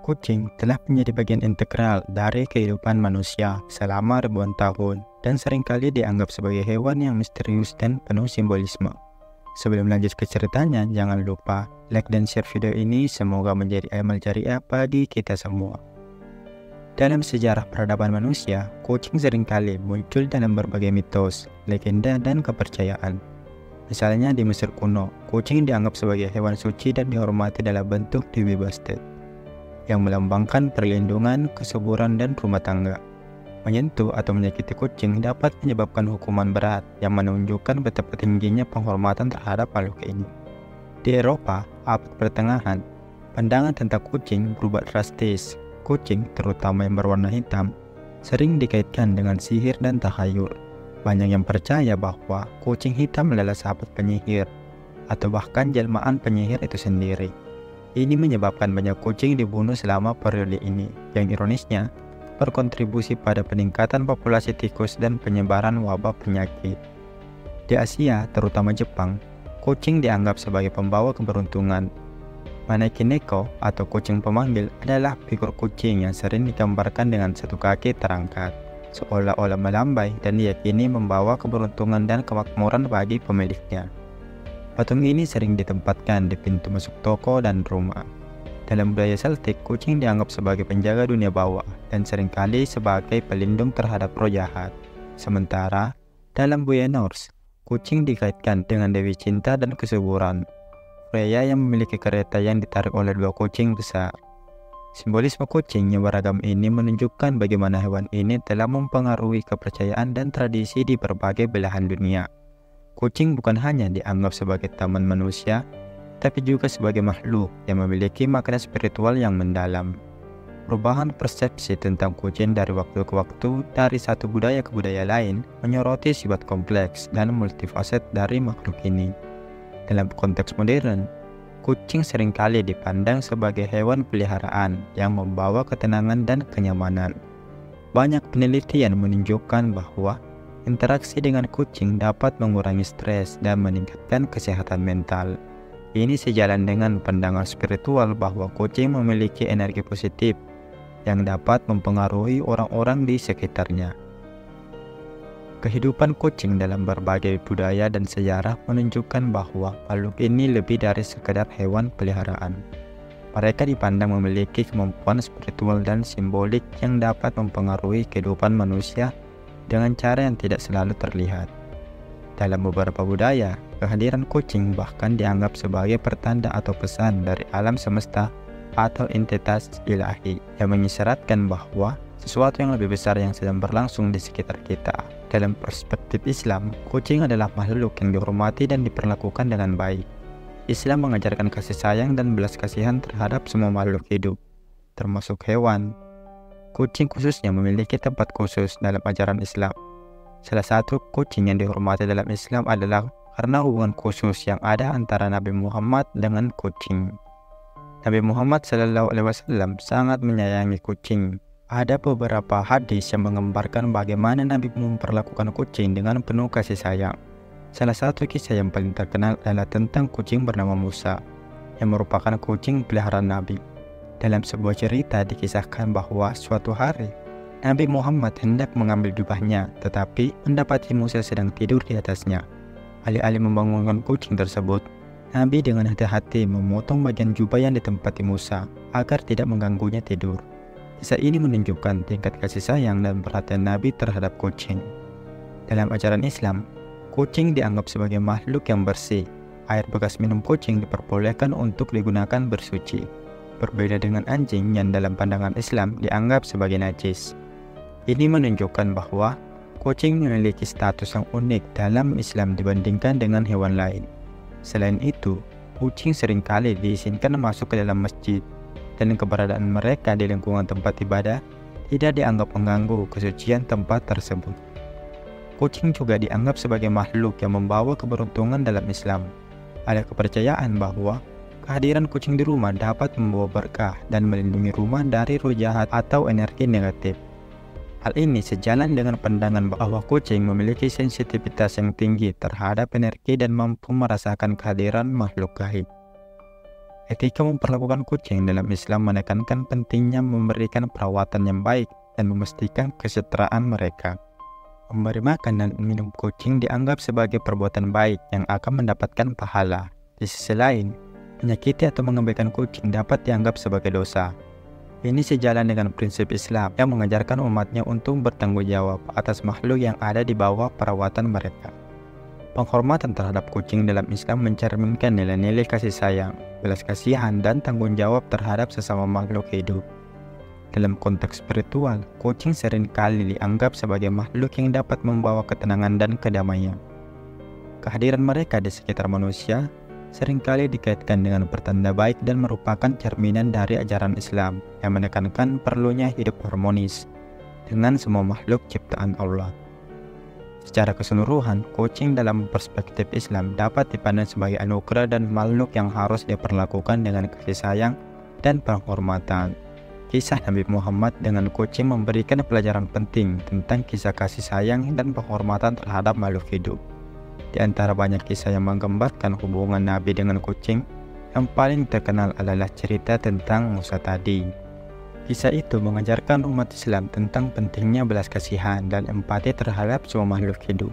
Kucing telah menjadi bagian integral dari kehidupan manusia selama ribuan tahun dan sering kali dianggap sebagai hewan yang misterius dan penuh simbolisme. Sebelum lanjut ke ceritanya, jangan lupa like dan share video ini semoga menjadi amal jariah bagi kita semua. Dalam sejarah peradaban manusia, kucing sering kali muncul dalam berbagai mitos, legenda, dan kepercayaan. Misalnya di Mesir kuno, kucing dianggap sebagai hewan suci dan dihormati dalam bentuk Dewi Bastet yang melambangkan perlindungan, kesuburan, dan rumah tangga. Menyentuh atau menyakiti kucing dapat menyebabkan hukuman berat yang menunjukkan betapa tingginya penghormatan terhadap makhluk ini. Di Eropa, abad pertengahan, pandangan tentang kucing berubah drastis. Kucing, terutama yang berwarna hitam, sering dikaitkan dengan sihir dan tahayul. Banyak yang percaya bahwa kucing hitam adalah sahabat penyihir, atau bahkan jelmaan penyihir itu sendiri. Ini menyebabkan banyak kucing dibunuh selama periode ini, yang ironisnya berkontribusi pada peningkatan populasi tikus dan penyebaran wabah penyakit. Di Asia, terutama Jepang, kucing dianggap sebagai pembawa keberuntungan. Maneki neko atau kucing pemanggil adalah figur kucing yang sering digambarkan dengan satu kaki terangkat, seolah-olah melambai dan diyakini membawa keberuntungan dan kemakmuran bagi pemiliknya. Patung ini sering ditempatkan di pintu masuk toko dan rumah. Dalam budaya Celtic, kucing dianggap sebagai penjaga dunia bawah dan sering kali sebagai pelindung terhadap roh jahat. Sementara, dalam budaya Norse, kucing dikaitkan dengan Dewi Cinta dan Kesuburan. Freya yang memiliki kereta yang ditarik oleh dua kucing besar. Simbolisme kucing yang beragam ini menunjukkan bagaimana hewan ini telah mempengaruhi kepercayaan dan tradisi di berbagai belahan dunia. Kucing bukan hanya dianggap sebagai taman manusia, tapi juga sebagai makhluk yang memiliki makna spiritual yang mendalam. Perubahan persepsi tentang kucing dari waktu ke waktu dari satu budaya ke budaya lain menyoroti sifat kompleks dan multifaset dari makhluk ini. Dalam konteks modern, kucing sering kali dipandang sebagai hewan peliharaan yang membawa ketenangan dan kenyamanan. Banyak penelitian menunjukkan bahwa Interaksi dengan kucing dapat mengurangi stres dan meningkatkan kesehatan mental. Ini sejalan dengan pandangan spiritual bahwa kucing memiliki energi positif yang dapat mempengaruhi orang-orang di sekitarnya. Kehidupan kucing dalam berbagai budaya dan sejarah menunjukkan bahwa makhluk ini lebih dari sekedar hewan peliharaan. Mereka dipandang memiliki kemampuan spiritual dan simbolik yang dapat mempengaruhi kehidupan manusia dengan cara yang tidak selalu terlihat. Dalam beberapa budaya, kehadiran kucing bahkan dianggap sebagai pertanda atau pesan dari alam semesta atau entitas ilahi yang mengisyaratkan bahwa sesuatu yang lebih besar yang sedang berlangsung di sekitar kita. Dalam perspektif Islam, kucing adalah makhluk yang dihormati dan diperlakukan dengan baik. Islam mengajarkan kasih sayang dan belas kasihan terhadap semua makhluk hidup, termasuk hewan, Kucing khususnya memiliki tempat khusus dalam ajaran Islam. Salah satu kucing yang dihormati dalam Islam adalah karena hubungan khusus yang ada antara Nabi Muhammad dengan kucing. Nabi Muhammad Shallallahu Alaihi Wasallam sangat menyayangi kucing. Ada beberapa hadis yang menggambarkan bagaimana Nabi memperlakukan kucing dengan penuh kasih sayang. Salah satu kisah yang paling terkenal adalah tentang kucing bernama Musa, yang merupakan kucing peliharaan Nabi. Dalam sebuah cerita dikisahkan bahwa suatu hari Nabi Muhammad hendak mengambil jubahnya, tetapi mendapati Musa sedang tidur di atasnya. Alih-alih membangunkan kucing tersebut, Nabi dengan hati-hati memotong bagian jubah yang ditempati Musa agar tidak mengganggunya tidur. Kisah ini menunjukkan tingkat kasih sayang dan perhatian Nabi terhadap kucing. Dalam ajaran Islam, kucing dianggap sebagai makhluk yang bersih. Air bekas minum kucing diperbolehkan untuk digunakan bersuci berbeda dengan anjing yang dalam pandangan Islam dianggap sebagai najis. Ini menunjukkan bahwa kucing memiliki status yang unik dalam Islam dibandingkan dengan hewan lain. Selain itu, kucing sering kali diizinkan masuk ke dalam masjid dan keberadaan mereka di lingkungan tempat ibadah tidak dianggap mengganggu kesucian tempat tersebut. Kucing juga dianggap sebagai makhluk yang membawa keberuntungan dalam Islam. Ada kepercayaan bahwa Kehadiran kucing di rumah dapat membawa berkah dan melindungi rumah dari roh jahat atau energi negatif. Hal ini sejalan dengan pandangan bahwa kucing memiliki sensitivitas yang tinggi terhadap energi dan mampu merasakan kehadiran makhluk gaib. Etika memperlakukan kucing dalam Islam menekankan pentingnya memberikan perawatan yang baik dan memastikan kesetaraan mereka. Memberi makan dan minum kucing dianggap sebagai perbuatan baik yang akan mendapatkan pahala. Di sisi lain, menyakiti atau mengabaikan kucing dapat dianggap sebagai dosa. Ini sejalan dengan prinsip Islam yang mengajarkan umatnya untuk bertanggung jawab atas makhluk yang ada di bawah perawatan mereka. Penghormatan terhadap kucing dalam Islam mencerminkan nilai-nilai kasih sayang, belas kasihan, dan tanggung jawab terhadap sesama makhluk hidup. Dalam konteks spiritual, kucing sering kali dianggap sebagai makhluk yang dapat membawa ketenangan dan kedamaian. Kehadiran mereka di sekitar manusia sering kali dikaitkan dengan pertanda baik dan merupakan cerminan dari ajaran Islam yang menekankan perlunya hidup harmonis dengan semua makhluk ciptaan Allah. Secara keseluruhan, kucing dalam perspektif Islam dapat dipandang sebagai anugerah dan makhluk yang harus diperlakukan dengan kasih sayang dan penghormatan. Kisah Nabi Muhammad dengan kucing memberikan pelajaran penting tentang kisah kasih sayang dan penghormatan terhadap makhluk hidup. Di antara banyak kisah yang menggambarkan hubungan Nabi dengan kucing, yang paling terkenal adalah cerita tentang Musa tadi. Kisah itu mengajarkan umat Islam tentang pentingnya belas kasihan dan empati terhadap semua makhluk hidup.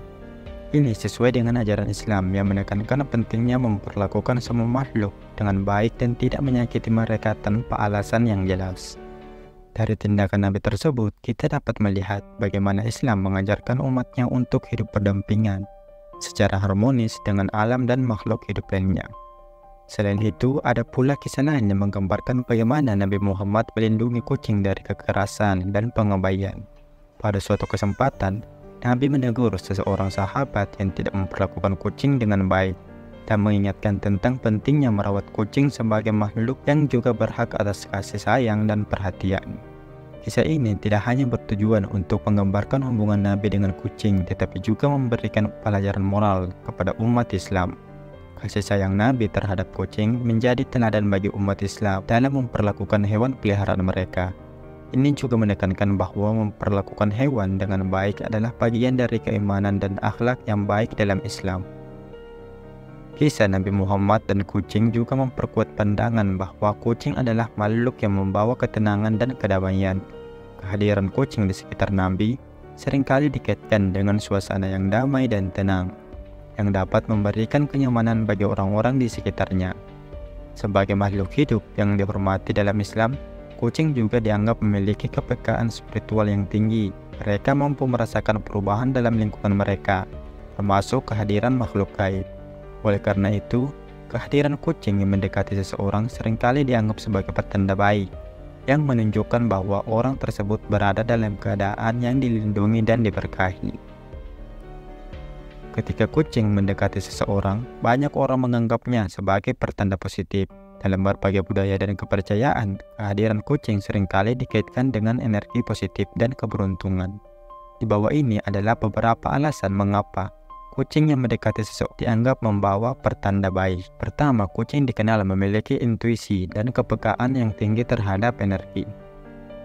Ini sesuai dengan ajaran Islam yang menekankan pentingnya memperlakukan semua makhluk dengan baik dan tidak menyakiti mereka tanpa alasan yang jelas. Dari tindakan Nabi tersebut, kita dapat melihat bagaimana Islam mengajarkan umatnya untuk hidup berdampingan secara harmonis dengan alam dan makhluk hidup lainnya. Selain itu, ada pula kisah lain yang menggambarkan bagaimana Nabi Muhammad melindungi kucing dari kekerasan dan pengabaian. Pada suatu kesempatan, Nabi menegur seseorang sahabat yang tidak memperlakukan kucing dengan baik dan mengingatkan tentang pentingnya merawat kucing sebagai makhluk yang juga berhak atas kasih sayang dan perhatian. Kisah ini tidak hanya bertujuan untuk menggambarkan hubungan Nabi dengan kucing, tetapi juga memberikan pelajaran moral kepada umat Islam. Kasih sayang Nabi terhadap kucing menjadi teladan bagi umat Islam dalam memperlakukan hewan peliharaan mereka. Ini juga menekankan bahwa memperlakukan hewan dengan baik adalah bagian dari keimanan dan akhlak yang baik dalam Islam. Kisah Nabi Muhammad dan kucing juga memperkuat pandangan bahwa kucing adalah makhluk yang membawa ketenangan dan kedamaian. Kehadiran kucing di sekitar Nabi sering kali dikaitkan dengan suasana yang damai dan tenang, yang dapat memberikan kenyamanan bagi orang-orang di sekitarnya. Sebagai makhluk hidup yang dihormati dalam Islam, kucing juga dianggap memiliki kepekaan spiritual yang tinggi. Mereka mampu merasakan perubahan dalam lingkungan mereka, termasuk kehadiran makhluk gaib. Oleh karena itu, kehadiran kucing yang mendekati seseorang sering kali dianggap sebagai pertanda baik, yang menunjukkan bahwa orang tersebut berada dalam keadaan yang dilindungi dan diberkahi. Ketika kucing mendekati seseorang, banyak orang menganggapnya sebagai pertanda positif. Dalam berbagai budaya dan kepercayaan, kehadiran kucing sering kali dikaitkan dengan energi positif dan keberuntungan. Di bawah ini adalah beberapa alasan mengapa Kucing yang mendekati seseorang dianggap membawa pertanda baik. Pertama, kucing dikenal memiliki intuisi dan kepekaan yang tinggi terhadap energi.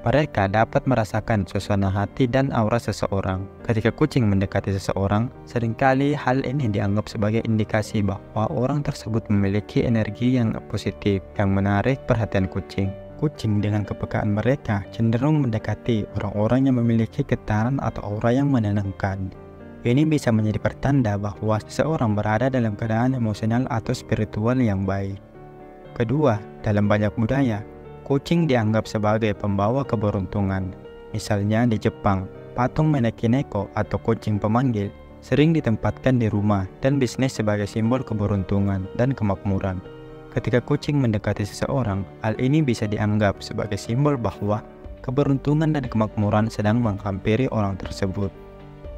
Mereka dapat merasakan suasana hati dan aura seseorang. Ketika kucing mendekati seseorang, sering kali hal ini dianggap sebagai indikasi bahwa orang tersebut memiliki energi yang positif yang menarik perhatian kucing. Kucing dengan kepekaan mereka cenderung mendekati orang-orang yang memiliki getaran atau aura yang menenangkan. Ini bisa menjadi pertanda bahwa seseorang berada dalam keadaan emosional atau spiritual yang baik. Kedua, dalam banyak budaya, kucing dianggap sebagai pembawa keberuntungan. Misalnya di Jepang, patung Neko atau kucing pemanggil sering ditempatkan di rumah dan bisnis sebagai simbol keberuntungan dan kemakmuran. Ketika kucing mendekati seseorang, hal ini bisa dianggap sebagai simbol bahwa keberuntungan dan kemakmuran sedang menghampiri orang tersebut.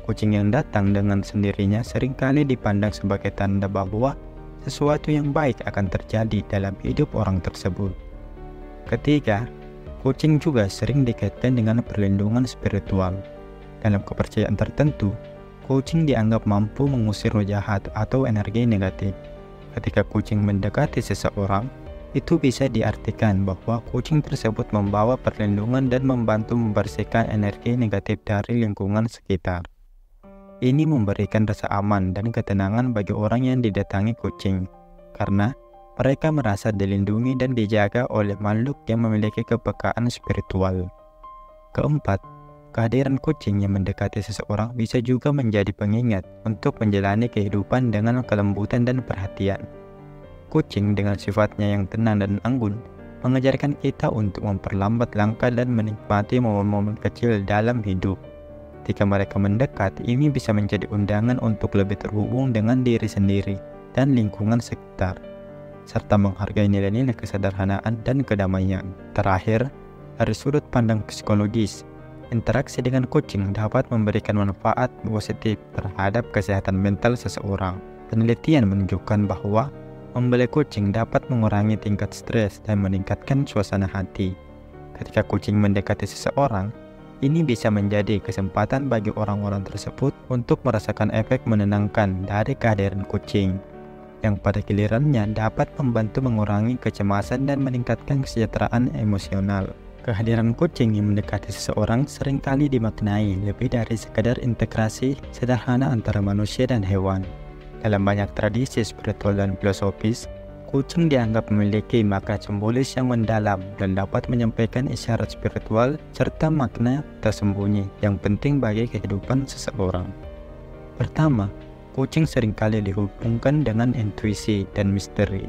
Kucing yang datang dengan sendirinya sering kali dipandang sebagai tanda bahwa sesuatu yang baik akan terjadi dalam hidup orang tersebut. Ketiga, kucing juga sering dikaitkan dengan perlindungan spiritual. Dalam kepercayaan tertentu, kucing dianggap mampu mengusir roh jahat atau energi negatif. Ketika kucing mendekati seseorang, itu bisa diartikan bahwa kucing tersebut membawa perlindungan dan membantu membersihkan energi negatif dari lingkungan sekitar. Ini memberikan rasa aman dan ketenangan bagi orang yang didatangi kucing, karena mereka merasa dilindungi dan dijaga oleh makhluk yang memiliki kepekaan spiritual. Keempat, kehadiran kucing yang mendekati seseorang bisa juga menjadi pengingat untuk menjalani kehidupan dengan kelembutan dan perhatian. Kucing dengan sifatnya yang tenang dan anggun mengajarkan kita untuk memperlambat langkah dan menikmati momen-momen kecil dalam hidup. Ketika mereka mendekat, ini bisa menjadi undangan untuk lebih terhubung dengan diri sendiri dan lingkungan sekitar, serta menghargai nilai-nilai kesederhanaan dan kedamaian. Terakhir, dari sudut pandang psikologis, interaksi dengan kucing dapat memberikan manfaat positif terhadap kesehatan mental seseorang. Penelitian menunjukkan bahwa membeli kucing dapat mengurangi tingkat stres dan meningkatkan suasana hati. Ketika kucing mendekati seseorang, ini bisa menjadi kesempatan bagi orang-orang tersebut untuk merasakan efek menenangkan dari kehadiran kucing, yang pada gilirannya dapat membantu mengurangi kecemasan dan meningkatkan kesejahteraan emosional. Kehadiran kucing yang mendekati seseorang sering kali dimaknai lebih dari sekadar integrasi sederhana antara manusia dan hewan. Dalam banyak tradisi spiritual dan filosofis, Kucing dianggap memiliki makna simbolis yang mendalam dan dapat menyampaikan isyarat spiritual serta makna tersembunyi yang penting bagi kehidupan seseorang. Pertama, kucing sering kali dihubungkan dengan intuisi dan misteri.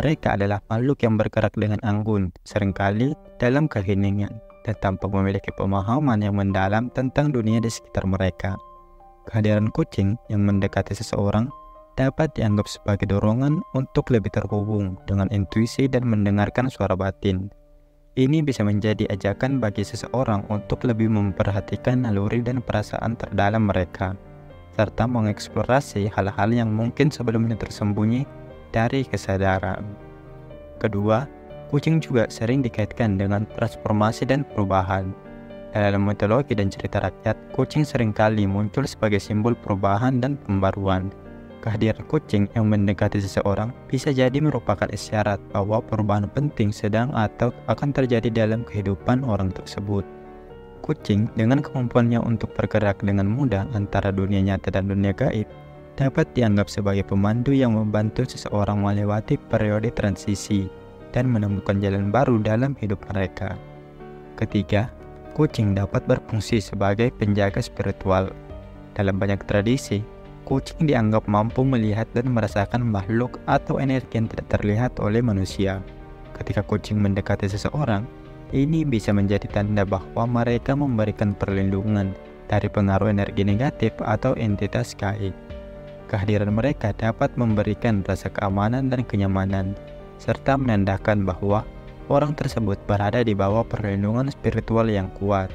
Mereka adalah makhluk yang bergerak dengan anggun, sering kali dalam keheningan, dan tanpa memiliki pemahaman yang mendalam tentang dunia di sekitar mereka. Kehadiran kucing yang mendekati seseorang dapat dianggap sebagai dorongan untuk lebih terhubung dengan intuisi dan mendengarkan suara batin. Ini bisa menjadi ajakan bagi seseorang untuk lebih memperhatikan naluri dan perasaan terdalam mereka, serta mengeksplorasi hal-hal yang mungkin sebelumnya tersembunyi dari kesadaran. Kedua, kucing juga sering dikaitkan dengan transformasi dan perubahan. Dalam mitologi dan cerita rakyat, kucing sering kali muncul sebagai simbol perubahan dan pembaruan Kehadiran kucing yang mendekati seseorang bisa jadi merupakan isyarat bahwa perubahan penting sedang atau akan terjadi dalam kehidupan orang tersebut. Kucing dengan kemampuannya untuk bergerak dengan mudah antara dunia nyata dan dunia gaib dapat dianggap sebagai pemandu yang membantu seseorang melewati periode transisi dan menemukan jalan baru dalam hidup mereka. Ketiga, kucing dapat berfungsi sebagai penjaga spiritual. Dalam banyak tradisi, kucing dianggap mampu melihat dan merasakan makhluk atau energi yang tidak terlihat oleh manusia. Ketika kucing mendekati seseorang, ini bisa menjadi tanda bahwa mereka memberikan perlindungan dari pengaruh energi negatif atau entitas gaib. Kehadiran mereka dapat memberikan rasa keamanan dan kenyamanan, serta menandakan bahwa orang tersebut berada di bawah perlindungan spiritual yang kuat.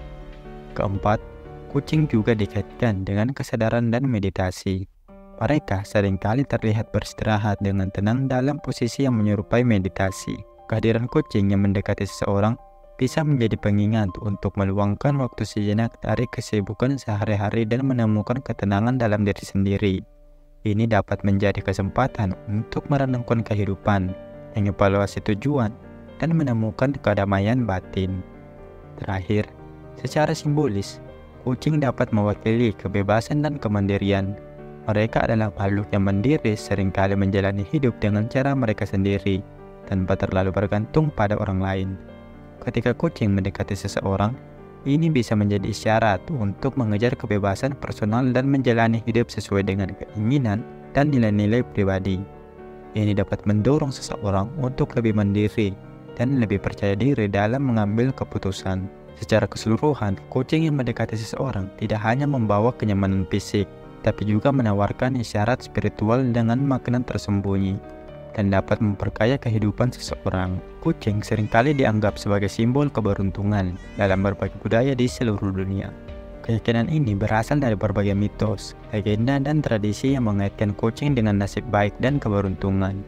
Keempat, Kucing juga dikaitkan dengan kesadaran dan meditasi. Mereka sering kali terlihat beristirahat dengan tenang dalam posisi yang menyerupai meditasi. Kehadiran kucing yang mendekati seseorang bisa menjadi pengingat untuk meluangkan waktu sejenak dari kesibukan sehari-hari dan menemukan ketenangan dalam diri sendiri. Ini dapat menjadi kesempatan untuk merenungkan kehidupan, mengevaluasi tujuan, dan menemukan kedamaian batin. Terakhir, secara simbolis, Kucing dapat mewakili kebebasan dan kemandirian. Mereka adalah makhluk yang mandiri sering kali menjalani hidup dengan cara mereka sendiri tanpa terlalu bergantung pada orang lain. Ketika kucing mendekati seseorang, ini bisa menjadi isyarat untuk mengejar kebebasan personal dan menjalani hidup sesuai dengan keinginan dan nilai-nilai pribadi. Ini dapat mendorong seseorang untuk lebih mandiri dan lebih percaya diri dalam mengambil keputusan. Secara keseluruhan, kucing yang mendekati seseorang tidak hanya membawa kenyamanan fisik, tapi juga menawarkan isyarat spiritual dengan makna tersembunyi dan dapat memperkaya kehidupan seseorang. Kucing sering kali dianggap sebagai simbol keberuntungan dalam berbagai budaya di seluruh dunia. Keyakinan ini berasal dari berbagai mitos, legenda, dan tradisi yang mengaitkan kucing dengan nasib baik dan keberuntungan.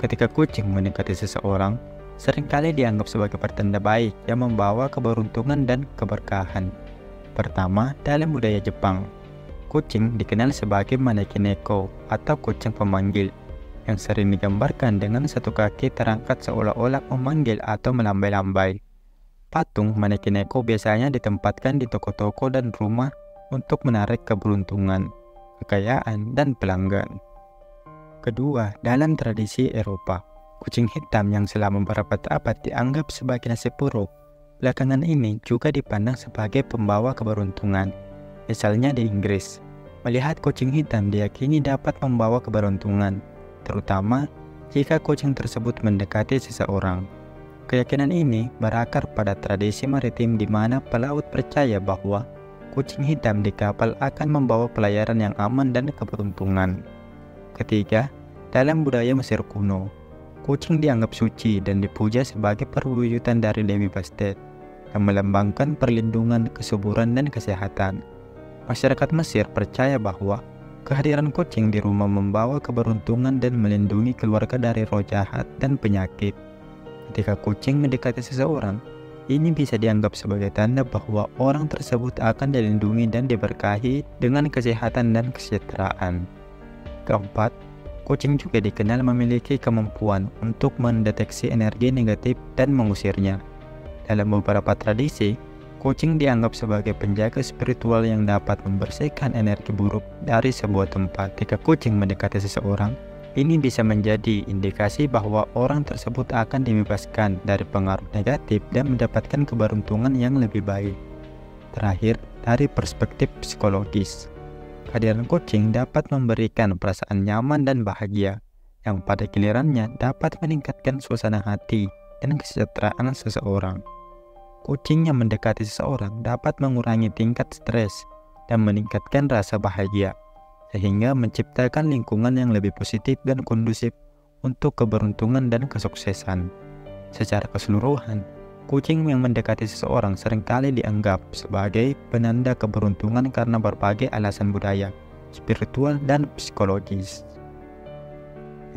Ketika kucing mendekati seseorang, sering kali dianggap sebagai pertanda baik yang membawa keberuntungan dan keberkahan. Pertama, dalam budaya Jepang, kucing dikenal sebagai manekineko atau kucing pemanggil yang sering digambarkan dengan satu kaki terangkat seolah-olah memanggil atau melambai-lambai. Patung manekineko biasanya ditempatkan di toko-toko dan rumah untuk menarik keberuntungan, kekayaan, dan pelanggan. Kedua, dalam tradisi Eropa, Kucing hitam yang selama beberapa abad dianggap sebagai nasib buruk, belakangan ini juga dipandang sebagai pembawa keberuntungan. Misalnya di Inggris, melihat kucing hitam diyakini dapat membawa keberuntungan, terutama jika kucing tersebut mendekati seseorang. Keyakinan ini berakar pada tradisi maritim di mana pelaut percaya bahwa kucing hitam di kapal akan membawa pelayaran yang aman dan keberuntungan. Ketiga, dalam budaya Mesir kuno, kucing dianggap suci dan dipuja sebagai perwujudan dari Dewi Bastet yang melambangkan perlindungan, kesuburan, dan kesehatan. Masyarakat Mesir percaya bahwa kehadiran kucing di rumah membawa keberuntungan dan melindungi keluarga dari roh jahat dan penyakit. Ketika kucing mendekati seseorang, ini bisa dianggap sebagai tanda bahwa orang tersebut akan dilindungi dan diberkahi dengan kesehatan dan kesejahteraan. Keempat, kucing juga dikenal memiliki kemampuan untuk mendeteksi energi negatif dan mengusirnya. Dalam beberapa tradisi, kucing dianggap sebagai penjaga spiritual yang dapat membersihkan energi buruk dari sebuah tempat. Jika kucing mendekati seseorang, ini bisa menjadi indikasi bahwa orang tersebut akan dibebaskan dari pengaruh negatif dan mendapatkan keberuntungan yang lebih baik. Terakhir, dari perspektif psikologis, Kehadiran kucing dapat memberikan perasaan nyaman dan bahagia, yang pada gilirannya dapat meningkatkan suasana hati dan kesejahteraan seseorang. Kucing yang mendekati seseorang dapat mengurangi tingkat stres dan meningkatkan rasa bahagia, sehingga menciptakan lingkungan yang lebih positif dan kondusif untuk keberuntungan dan kesuksesan. Secara keseluruhan, Kucing yang mendekati seseorang sering kali dianggap sebagai penanda keberuntungan karena berbagai alasan budaya, spiritual, dan psikologis.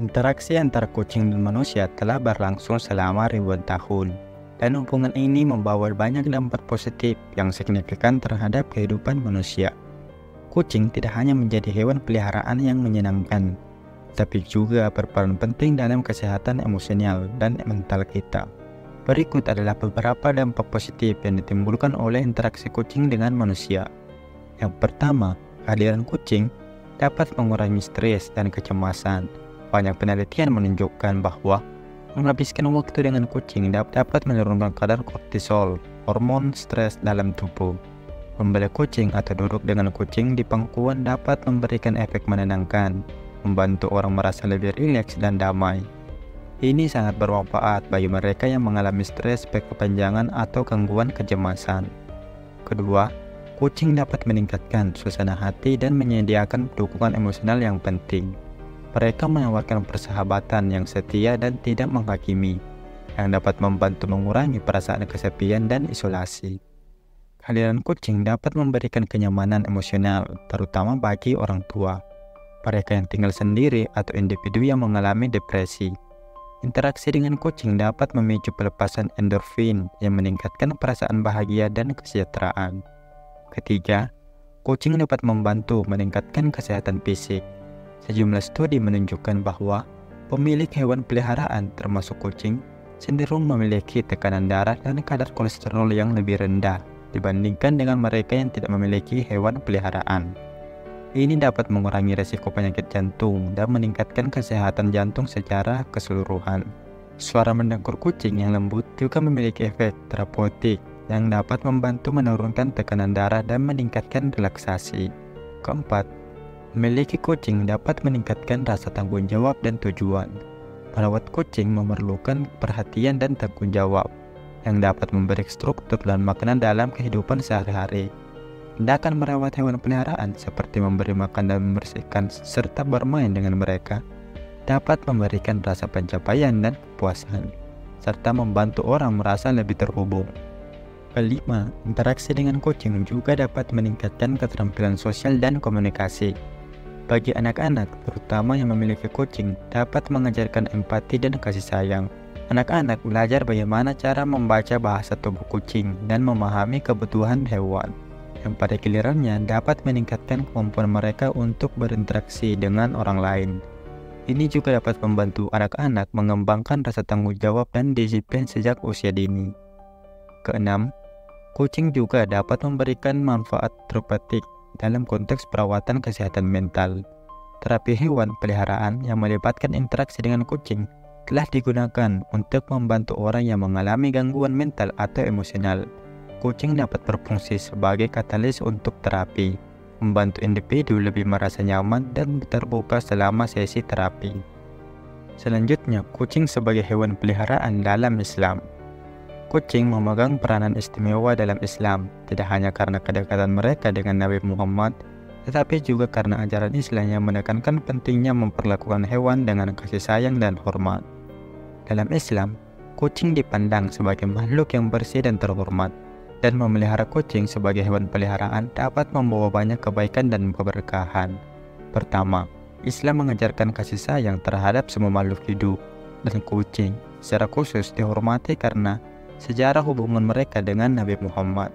Interaksi antara kucing dan manusia telah berlangsung selama ribuan tahun, dan hubungan ini membawa banyak dampak positif yang signifikan terhadap kehidupan manusia. Kucing tidak hanya menjadi hewan peliharaan yang menyenangkan, tapi juga berperan penting dalam kesehatan emosional dan mental kita. Berikut adalah beberapa dampak positif yang ditimbulkan oleh interaksi kucing dengan manusia. Yang pertama, kehadiran kucing dapat mengurangi stres dan kecemasan. Banyak penelitian menunjukkan bahwa menghabiskan waktu dengan kucing dapat menurunkan kadar kortisol, hormon stres dalam tubuh. Membeli kucing atau duduk dengan kucing di pangkuan dapat memberikan efek menenangkan, membantu orang merasa lebih rileks dan damai. Ini sangat bermanfaat bagi mereka yang mengalami stres berkepanjangan atau gangguan kecemasan. Kedua, kucing dapat meningkatkan suasana hati dan menyediakan dukungan emosional yang penting. Mereka menawarkan persahabatan yang setia dan tidak menghakimi, yang dapat membantu mengurangi perasaan kesepian dan isolasi. Kehadiran kucing dapat memberikan kenyamanan emosional, terutama bagi orang tua, mereka yang tinggal sendiri atau individu yang mengalami depresi. Interaksi dengan kucing dapat memicu pelepasan endorfin yang meningkatkan perasaan bahagia dan kesejahteraan. Ketiga, kucing dapat membantu meningkatkan kesehatan fisik. Sejumlah studi menunjukkan bahwa pemilik hewan peliharaan termasuk kucing cenderung memiliki tekanan darah dan kadar kolesterol yang lebih rendah dibandingkan dengan mereka yang tidak memiliki hewan peliharaan. Ini dapat mengurangi resiko penyakit jantung dan meningkatkan kesehatan jantung secara keseluruhan. Suara mendengkur kucing yang lembut juga memiliki efek terapeutik yang dapat membantu menurunkan tekanan darah dan meningkatkan relaksasi. Keempat, memiliki kucing dapat meningkatkan rasa tanggung jawab dan tujuan. Merawat kucing memerlukan perhatian dan tanggung jawab yang dapat memberi struktur dan makna dalam kehidupan sehari-hari. Tindakan merawat hewan peliharaan seperti memberi makan dan membersihkan serta bermain dengan mereka dapat memberikan rasa pencapaian dan kepuasan serta membantu orang merasa lebih terhubung. Kelima, interaksi dengan kucing juga dapat meningkatkan keterampilan sosial dan komunikasi. Bagi anak-anak, terutama yang memiliki kucing, dapat mengajarkan empati dan kasih sayang. Anak-anak belajar bagaimana cara membaca bahasa tubuh kucing dan memahami kebutuhan hewan yang pada gilirannya dapat meningkatkan kemampuan mereka untuk berinteraksi dengan orang lain. Ini juga dapat membantu anak-anak mengembangkan rasa tanggung jawab dan disiplin sejak usia dini. Keenam, kucing juga dapat memberikan manfaat terapeutik dalam konteks perawatan kesehatan mental. Terapi hewan peliharaan yang melibatkan interaksi dengan kucing telah digunakan untuk membantu orang yang mengalami gangguan mental atau emosional. Kucing dapat berfungsi sebagai katalis untuk terapi, membantu individu lebih merasa nyaman dan terbuka selama sesi terapi. Selanjutnya, kucing sebagai hewan peliharaan dalam Islam. Kucing memegang peranan istimewa dalam Islam, tidak hanya karena kedekatan mereka dengan Nabi Muhammad, tetapi juga karena ajaran Islam yang menekankan pentingnya memperlakukan hewan dengan kasih sayang dan hormat. Dalam Islam, kucing dipandang sebagai makhluk yang bersih dan terhormat, dan memelihara kucing sebagai hewan peliharaan dapat membawa banyak kebaikan dan keberkahan. Pertama, Islam mengajarkan kasih sayang terhadap semua makhluk hidup, dan kucing secara khusus dihormati karena sejarah hubungan mereka dengan Nabi Muhammad.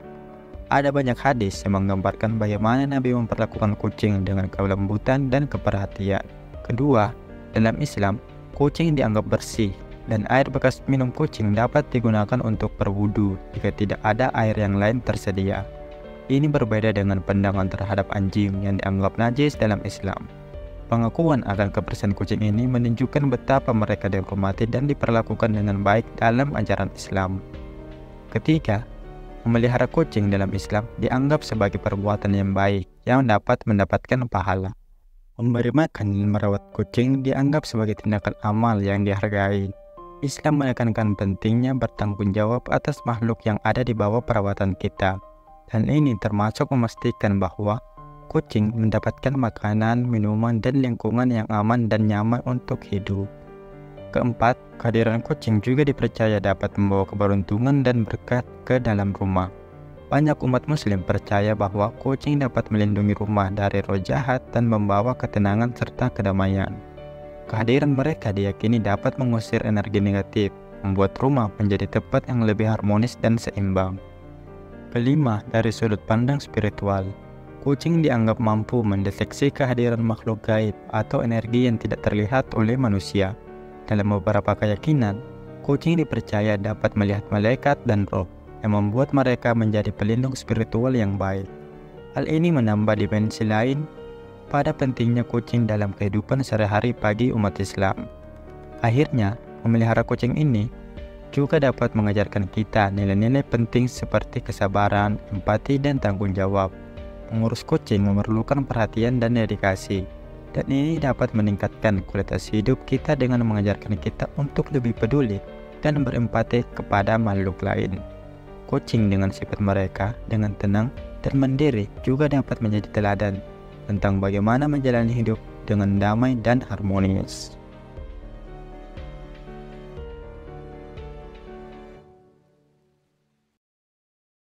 Ada banyak hadis yang menggambarkan bagaimana Nabi memperlakukan kucing dengan kelembutan dan keperhatian. Kedua, dalam Islam, kucing dianggap bersih dan air bekas minum kucing dapat digunakan untuk berwudu jika tidak ada air yang lain tersedia. Ini berbeda dengan pandangan terhadap anjing yang dianggap najis dalam Islam. Pengakuan akan kebersihan kucing ini menunjukkan betapa mereka dihormati dan diperlakukan dengan baik dalam ajaran Islam. Ketiga, memelihara kucing dalam Islam dianggap sebagai perbuatan yang baik yang dapat mendapatkan pahala. Memberi makan dan merawat kucing dianggap sebagai tindakan amal yang dihargai. Islam menekankan pentingnya bertanggung jawab atas makhluk yang ada di bawah perawatan kita. Dan ini termasuk memastikan bahwa kucing mendapatkan makanan, minuman, dan lingkungan yang aman dan nyaman untuk hidup. Keempat, kehadiran kucing juga dipercaya dapat membawa keberuntungan dan berkat ke dalam rumah. Banyak umat muslim percaya bahwa kucing dapat melindungi rumah dari roh jahat dan membawa ketenangan serta kedamaian. Kehadiran mereka diyakini dapat mengusir energi negatif, membuat rumah menjadi tempat yang lebih harmonis dan seimbang. Kelima, dari sudut pandang spiritual, kucing dianggap mampu mendeteksi kehadiran makhluk gaib atau energi yang tidak terlihat oleh manusia. Dalam beberapa keyakinan, kucing dipercaya dapat melihat malaikat dan roh yang membuat mereka menjadi pelindung spiritual yang baik. Hal ini menambah dimensi lain pada pentingnya kucing dalam kehidupan sehari-hari bagi umat Islam. Akhirnya, memelihara kucing ini juga dapat mengajarkan kita nilai-nilai penting seperti kesabaran, empati, dan tanggung jawab. Mengurus kucing memerlukan perhatian dan dedikasi dan ini dapat meningkatkan kualitas hidup kita dengan mengajarkan kita untuk lebih peduli dan berempati kepada makhluk lain. Kucing dengan sifat mereka dengan tenang dan mandiri juga dapat menjadi teladan tentang bagaimana menjalani hidup dengan damai dan harmonis.